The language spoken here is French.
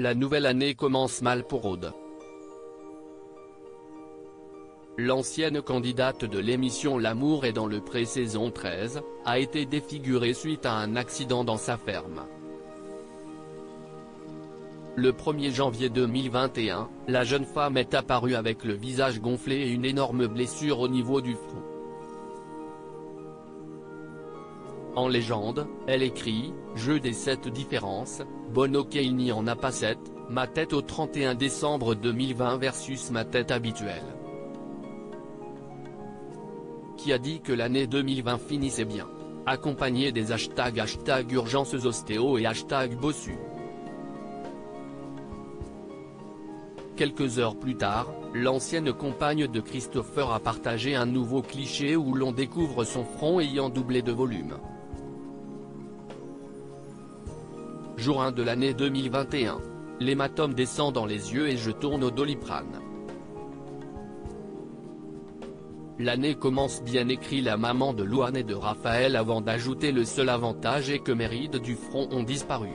La nouvelle année commence mal pour Aude. L'ancienne candidate de l'émission L'amour est dans le pré-saison 13, a été défigurée suite à un accident dans sa ferme. Le 1er janvier 2021, la jeune femme est apparue avec le visage gonflé et une énorme blessure au niveau du front. En légende, elle écrit, Jeu des sept différences, bon ok il n'y en a pas sept, ma tête au 31 décembre 2020 versus ma tête habituelle. Qui a dit que l'année 2020 finissait bien Accompagné des hashtags hashtag urgences ostéo et hashtag bossu. Quelques heures plus tard, l'ancienne compagne de Christopher a partagé un nouveau cliché où l'on découvre son front ayant doublé de volume. Jour 1 de l'année 2021. L'hématome descend dans les yeux et je tourne au doliprane. L'année commence bien écrit la maman de Louane et de Raphaël avant d'ajouter le seul avantage est que mes rides du front ont disparu.